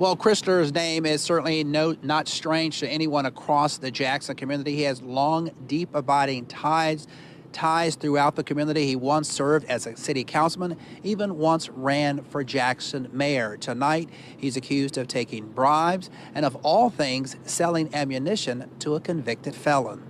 Well, Crisler's name is certainly no, not strange to anyone across the Jackson community. He has long, deep, abiding ties ties throughout the community. He once served as a city councilman, even once ran for Jackson mayor. Tonight, he's accused of taking bribes and, of all things, selling ammunition to a convicted felon.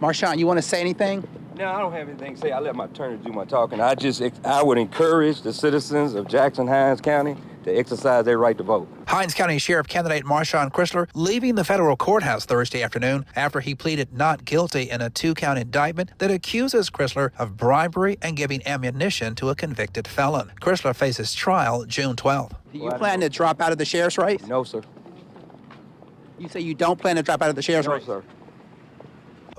Marshand, you want to say anything? No, I don't have anything to say. I let my attorney do my talking. I just, I would encourage the citizens of Jackson Hinds County to exercise their right to vote. Hinds County Sheriff candidate Marshand Crisler leaving the federal courthouse Thursday afternoon after he pleaded not guilty in a two count indictment that accuses Crisler of bribery and giving ammunition to a convicted felon. Crisler faces trial June 12th. Do you well, plan to drop out of the sheriff's race? No, sir. You say you don't plan to drop out of the sheriff's no, race? No, sir.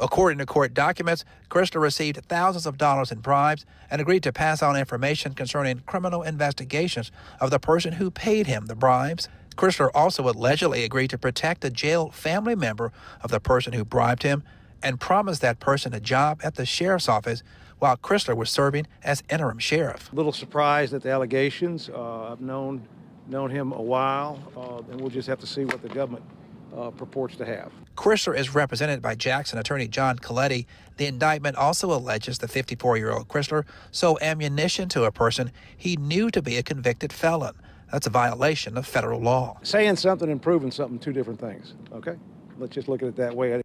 According to court documents, Crisler received thousands of dollars in bribes and agreed to pass on information concerning criminal investigations of the person who paid him the bribes. Crisler also allegedly agreed to protect a jailed family member of the person who bribed him and promised that person a job at the sheriff's office while Crisler was serving as interim sheriff. A little surprised at the allegations. Uh, I've known known him a while, uh, and we'll just have to see what the government uh, purports to have. Crisler is represented by Jackson attorney John Colette. The indictment also alleges the 54 year old Crisler sold ammunition to a person he knew to be a convicted felon. That's a violation of federal law. Saying something and proving something, two different things. Okay? Let's just look at it that way.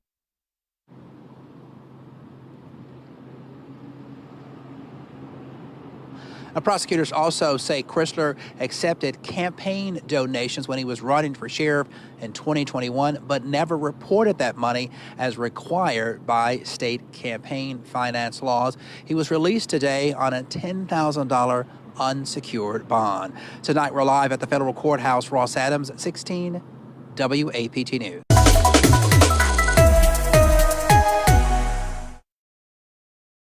Now, prosecutors also say Crisler accepted campaign donations when he was running for sheriff in 2021, but never reported that money as required by state campaign finance laws. He was released today on a $10,000 unsecured bond. Tonight, we're live at the federal courthouse. Ross Adams, 16 WAPT News.